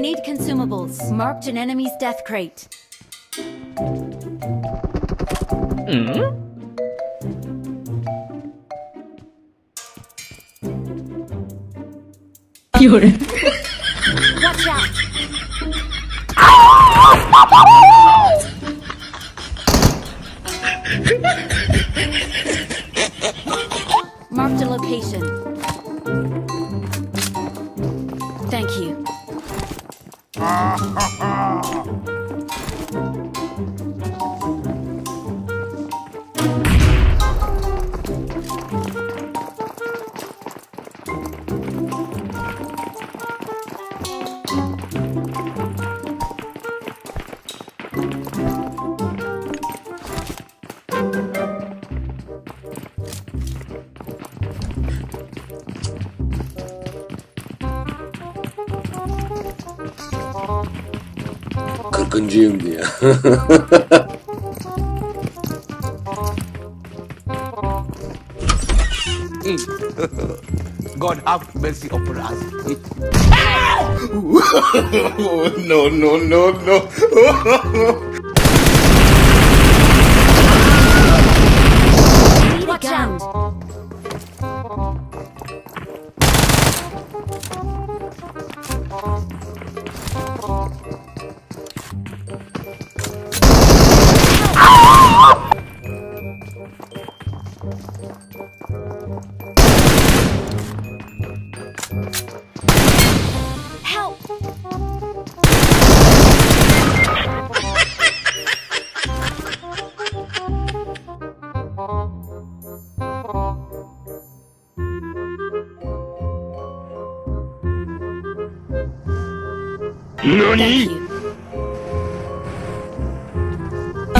I need consumables. Marked an enemy's death crate. Hmm? Watch out! Marked a location. ha. Kırkıncıyım diye. God have mercy upon us. no, no, no, no. Watch out!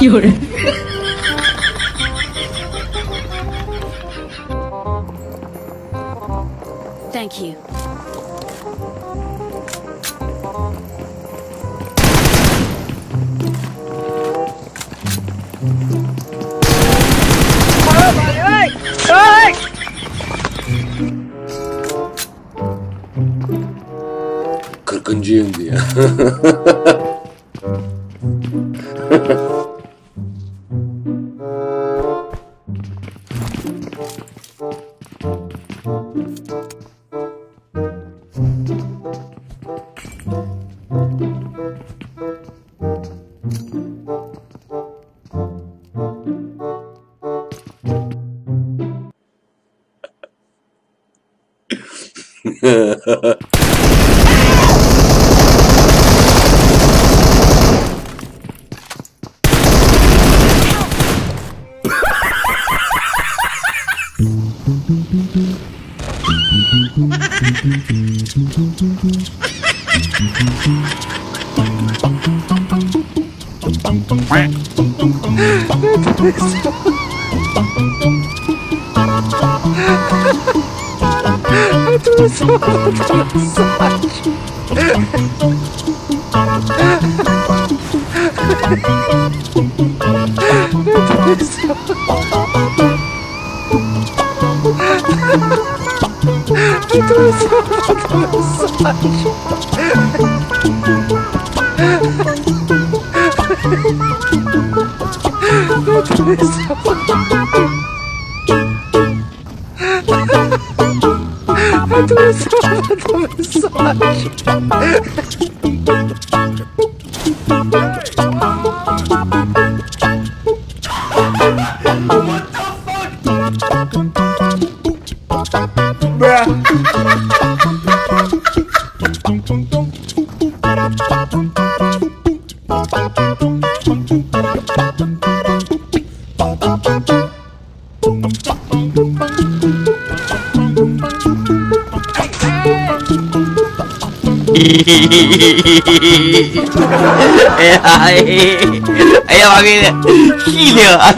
有人？Thank you. Kırkıncıyım diye. Quack. Ну, ты не сам. 도했어 도했어 What the fuck? 哎呀，哎呀，妈给你，气的，哎。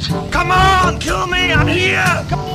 It! Come on, kill me! I'm here! With